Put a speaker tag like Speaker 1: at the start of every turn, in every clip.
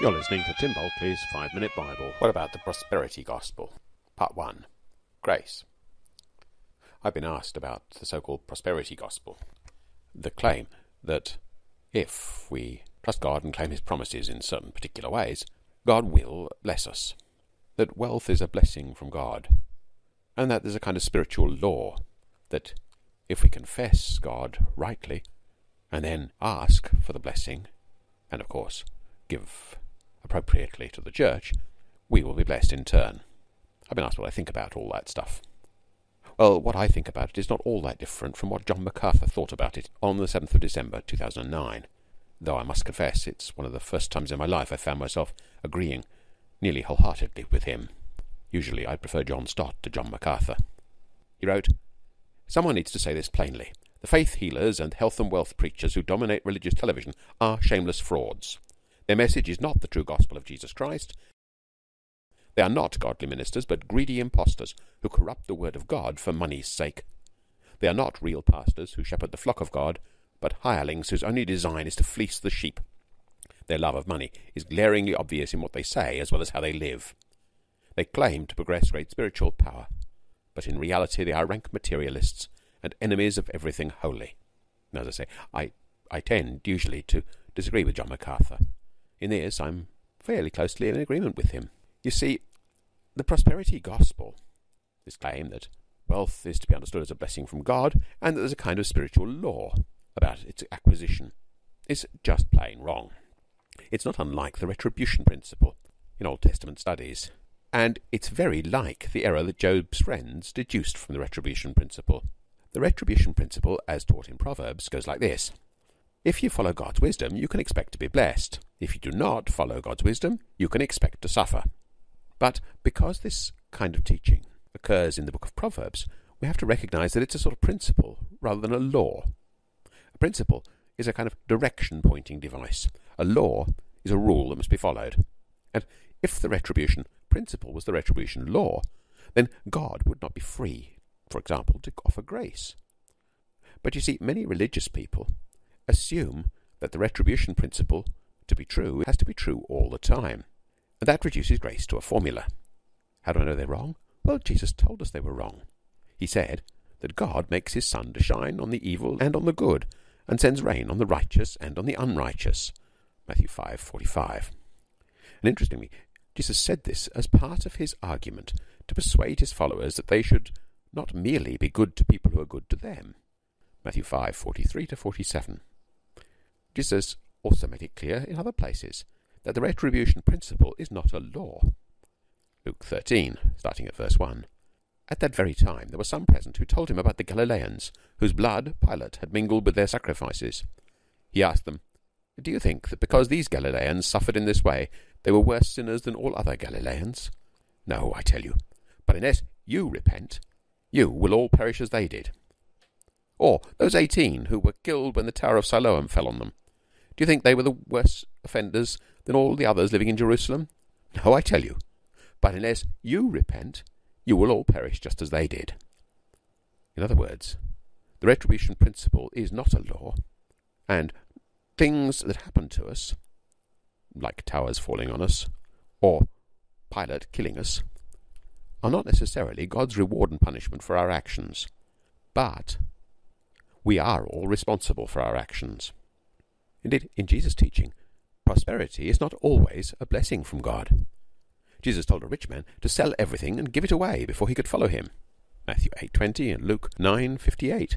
Speaker 1: You're listening to Tim Bulkeley's Five Minute Bible.
Speaker 2: What about the prosperity gospel? Part 1 Grace. I've been asked about the so called prosperity gospel. The claim that if we trust God and claim His promises in certain particular ways, God will bless us. That wealth is a blessing from God. And that there's a kind of spiritual law that if we confess God rightly and then ask for the blessing, and of course give appropriately to the church, we will be blessed in turn. I've been asked what I think about all that stuff. Well, what I think about it is not all that different from what John MacArthur thought about it on the 7th of December 2009, though I must confess it's one of the first times in my life I found myself agreeing nearly wholeheartedly with him. Usually I prefer John Stott to John MacArthur. He wrote, Someone needs to say this plainly. The faith healers and health and wealth preachers who dominate religious television are shameless frauds. Their message is not the true gospel of Jesus Christ. They are not godly ministers, but greedy impostors who corrupt the word of God for money's sake. They are not real pastors who shepherd the flock of God, but hirelings whose only design is to fleece the sheep. Their love of money is glaringly obvious in what they say as well as how they live. They claim to possess great spiritual power, but in reality they are rank materialists and enemies of everything holy. As I say, I, I tend usually to disagree with John MacArthur. In this, I'm fairly closely in agreement with him. You see, the prosperity gospel, this claim that wealth is to be understood as a blessing from God and that there's a kind of spiritual law about its acquisition, is just plain wrong. It's not unlike the retribution principle in Old Testament studies, and it's very like the error that Job's friends deduced from the retribution principle. The retribution principle, as taught in Proverbs, goes like this If you follow God's wisdom, you can expect to be blessed. If you do not follow God's wisdom, you can expect to suffer. But because this kind of teaching occurs in the book of Proverbs, we have to recognize that it's a sort of principle rather than a law. A principle is a kind of direction pointing device. A law is a rule that must be followed. And if the retribution principle was the retribution law, then God would not be free for example, to offer grace. But you see, many religious people assume that the retribution principle to be true has to be true all the time. And that reduces grace to a formula. How do I know they're wrong? Well, Jesus told us they were wrong. He said that God makes his sun to shine on the evil and on the good, and sends rain on the righteous and on the unrighteous. Matthew 5:45. And interestingly, Jesus said this as part of his argument to persuade his followers that they should not merely be good to people who are good to them. Matthew 5:43 to 47. Jesus also made it clear in other places that the retribution principle is not a law. Luke 13, starting at verse 1. At that very time there were some present who told him about the Galileans, whose blood Pilate had mingled with their sacrifices. He asked them, Do you think that because these Galileans suffered in this way, they were worse sinners than all other Galileans? No, I tell you. But unless you repent, you will all perish as they did. Or those eighteen who were killed when the Tower of Siloam fell on them. Do you think they were the worse offenders than all the others living in Jerusalem? No, I tell you. But unless you repent, you will all perish just as they did. In other words, the retribution principle is not a law, and things that happen to us, like towers falling on us, or Pilate killing us, are not necessarily God's reward and punishment for our actions, but we are all responsible for our actions. Indeed, in Jesus' teaching, prosperity is not always a blessing from God. Jesus told a rich man to sell everything and give it away before he could follow him. Matthew 8:20 and Luke 9:58.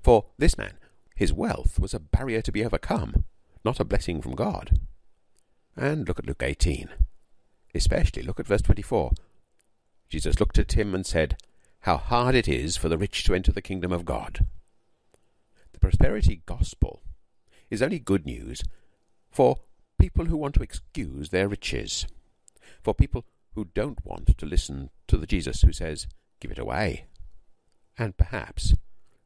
Speaker 2: For this man, his wealth was a barrier to be overcome, not a blessing from God. And look at Luke 18. Especially look at verse 24. Jesus looked at him and said, How hard it is for the rich to enter the kingdom of God. The prosperity gospel is only good news for people who want to excuse their riches, for people who don't want to listen to the Jesus who says, Give it away, and perhaps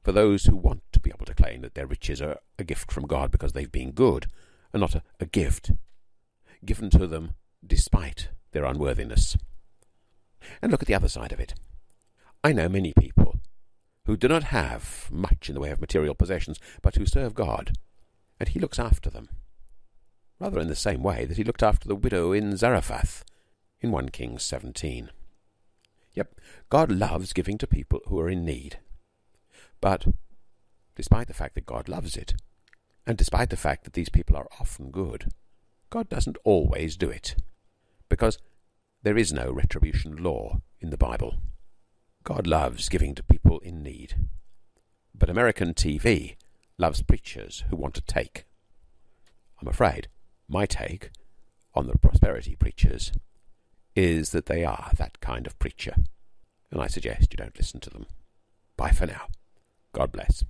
Speaker 2: for those who want to be able to claim that their riches are a gift from God because they've been good, and not a, a gift given to them despite their unworthiness. And look at the other side of it. I know many people who do not have much in the way of material possessions, but who serve God, He looks after them. rather in the same way that he looked after the widow in Zarephath in 1 Kings 17. Yep, God loves giving to people who are in need. But despite the fact that God loves it, and despite the fact that these people are often good, God doesn't always do it. Because there is no retribution law in the Bible. God loves giving to people in need. But American TV loves preachers who want to take. I'm afraid my take on the prosperity preachers is that they are that kind of preacher, and I suggest you don't listen to them. Bye for now. God bless.